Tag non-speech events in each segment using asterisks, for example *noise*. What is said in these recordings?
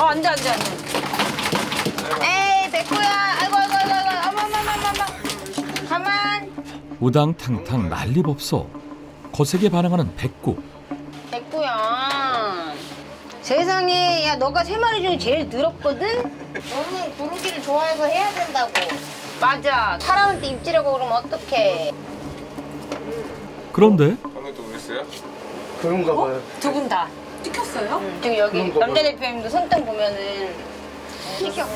어, 안 돼, 안 돼, 안 돼. 에이, 백구야. 아이고, 아이고, 아이고, 아이고. 어머, 어머, 어머, 어머. 가만. 우당탕탕 난리법석. 거세게 반응하는 백구. 백구야. 세상에, 야, 너가 세 마리 중에 제일 늘었거든? 너는 구르기를 좋아해서 해야 된다고. 맞아. 사람한테 입질하고 그러면 어떡해. 그런데 방금 또 그랬어요? 그런가 봐요. 두 분 다. 찍혔어요? 지금 여기. 남자 대표님도 손등 보면은 찍혀.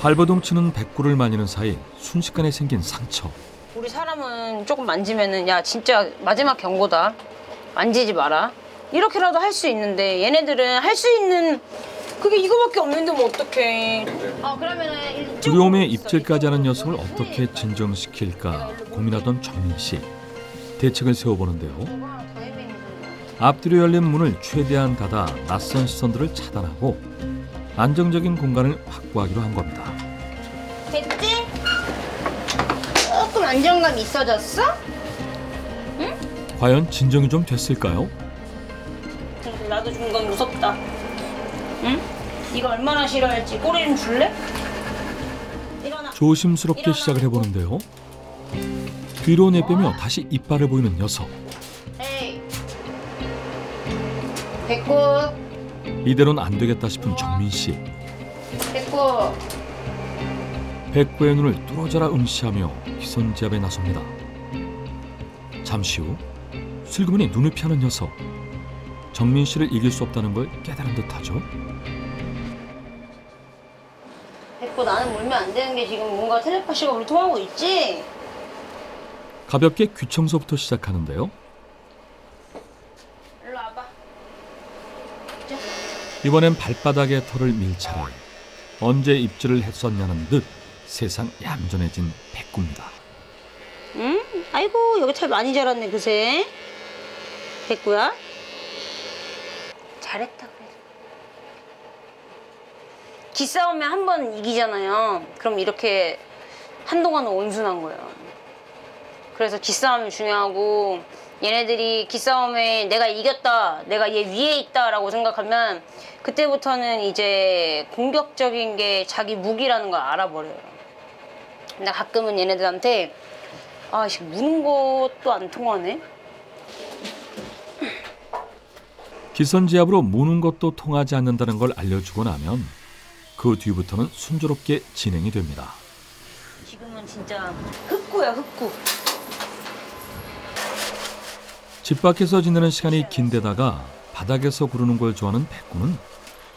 발버둥 치는 백구를 만지는 사이 순식간에 생긴 상처. 우리 사람은 조금 만지면은 야 진짜 마지막 경고다. 만지지 마라. 이렇게라도 할 수 있는데 얘네들은 할 수 있는 그게 이거밖에 없는데 뭐 어떡해. 아 그러면은 두려움에 입질까지 하는 녀석을. 어떻게 진정시킬까 고민하던 정민 씨. 대책을 세워보는데요. 앞뒤로 열린 문을 최대한 닫아 낯선 시선들을 차단하고 안정적인 공간을 확보하기로 한 겁니다. 됐지? 조금 안정감 있어졌어? 과연 진정이 좀 됐을까요? 나도 준건 무섭다. 응? 네가 얼마나 싫어할지 꼬리 좀 줄래? 일어나. 조심스럽게 시작을 해보는데요. 뒤로 내빼며 다시 이빨을 보이는 녀석. 에이. 백구. 이대로는 안 되겠다 싶은 정민 씨. 백구. 백구의 눈을 뚫어져라 응시하며 기선제압에 나섭니다. 잠시 후 슬그머니 눈을 피하는 녀석. 정민 씨를 이길 수 없다는 걸 깨달은 듯하죠. 백구 나는 물면 안 되는 게 지금 뭔가 텔레파시가 우리 통하고 있지? 가볍게 귀청소부터 시작하는데요. 일로 와봐. 이번엔 발바닥에 털을 밀착해 언제 입질을 했었냐는 듯 세상 얌전해진 백구입니다. 응? 아이고 여기 털 많이 자랐네 그새. 백구야? 잘했다 그래. 기싸움에 한 번 이기잖아요. 그럼 이렇게 한동안은 온순한 거예요. 그래서 기싸움이 중요하고 얘네들이 기싸움에 내가 이겼다, 내가 얘 위에 있다 라고 생각하면 그때부터는 이제 공격적인 게 자기 무기라는 걸 알아버려요. 근데 가끔은 얘네들한테 아, 씨, 무는 것도 안 통하네. 기선제압으로 무는 것도 통하지 않는다는 걸 알려주고 나면 그 뒤부터는 순조롭게 진행이 됩니다. 지금은 진짜 흑구야, 흑구. 집 밖에서 지내는 시간이 긴데다가 바닥에서 구르는 걸 좋아하는 백구는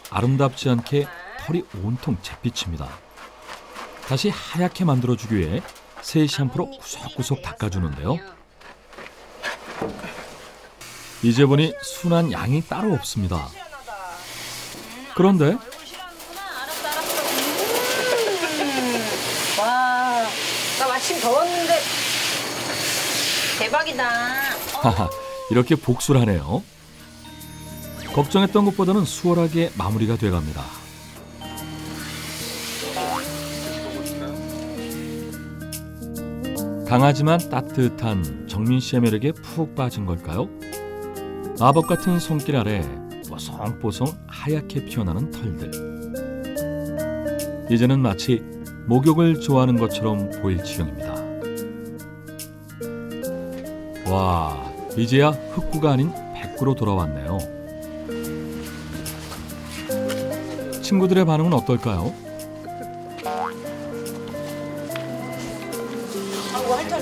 아름답지 않게 털이 온통 잿빛입니다. 다시 하얗게 만들어주기 위해 새 샴푸로 구석구석 닦아주는데요. 이제 보니 순한 양이 따로 없습니다. 그런데. 와, 나 마침 더웠는데 대박이다. 하하 *laughs* 이렇게 복수를 하네요. 걱정했던 것보다는 수월하게 마무리가 돼갑니다. 강하지만 따뜻한 정민 씨의 매력에 푹 빠진 걸까요? 마법 같은 손길 아래 뽀송뽀송 하얗게 피어나는 털들. 이제는 마치 목욕을 좋아하는 것처럼 보일 지경입니다. 와, 이제야 흑구가 아닌 백구로 돌아왔네요. 친구들의 반응은 어떨까요? 아이고.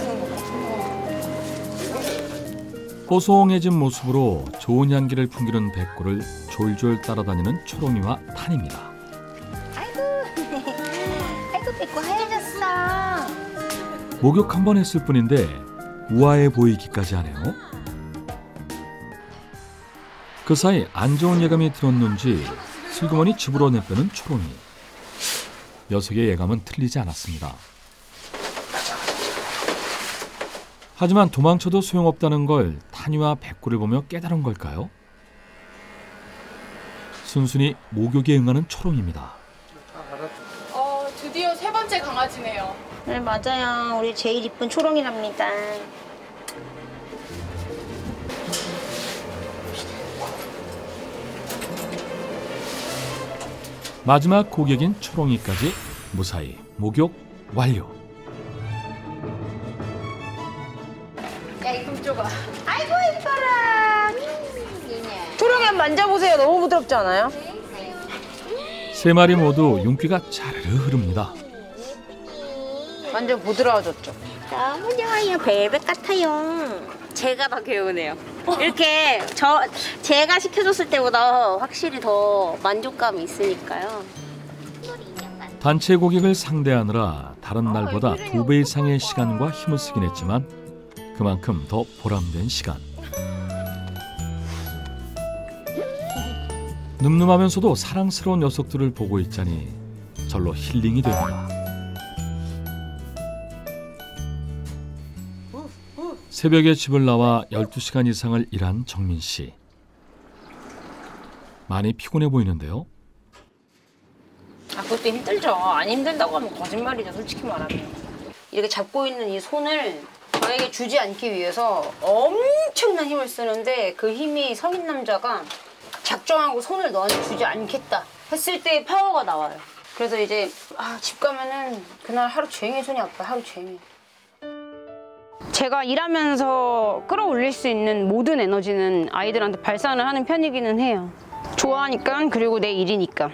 뽀송해진 모습으로 좋은 향기를 풍기는 백구를 졸졸 따라다니는 초롱이와 탄입니다. 아이고 *laughs* 백구 하얘졌어. 목욕 한 번 했을 뿐인데 우아해 보이기까지 하네요. 그 사이 안 좋은 예감이 들었는지 슬그머니 집으로 내빼는 초롱이. 녀석의 예감은 틀리지 않았습니다. 하지만 도망쳐도 소용없다는 걸 탄이와 백구를 보며 깨달은 걸까요? 순순히 목욕에 응하는 초롱입니다. 어, 드디어 세 번째 강아지네요. 네 맞아요. 우리 제일 이쁜 초롱이랍니다. 마지막 고객인 초롱이까지 무사히 목욕 완료. 야 이쁨 줘봐. 아이고 이뻐라. 초롱이 한번 만져보세요. 너무 부드럽지 않아요? 세 마리 모두 윤기가 자르르 흐릅니다. 완전 부드러워졌죠. 너무 좋아요. 벨벳 같아요. 제가 더 개운해요. 이렇게 저 제가 시켜줬을 때보다 확실히 더 만족감이 있으니까요. 단체 고객을 상대하느라 다른 날보다 두 배 이상의 시간과 힘을 쓰긴 했지만 그만큼 더 보람된 시간. *laughs* 늠름하면서도 사랑스러운 녀석들을 보고 있자니 절로 힐링이 됩니다. 새벽에 집을 나와 12시간 이상을 일한 정민 씨. 많이 피곤해 보이는데요. 아 그것도 힘들죠. 안 힘들다고 하면 거짓말이죠. 솔직히 말하면. 이렇게 잡고 있는 이 손을 저에게 주지 않기 위해서 엄청난 힘을 쓰는데 그 힘이 성인 남자가 작정하고 손을 너한테 주지 않겠다 했을 때 파워가 나와요. 그래서 이제 아, 집 가면은 그날 하루 종일 손이 아파요. 하루 종일. 제가 일하면서 끌어올릴 수 있는 모든 에너지는 아이들한테 발산을 하는 편이기는 해요. 좋아하니까 그리고 내 일이니까.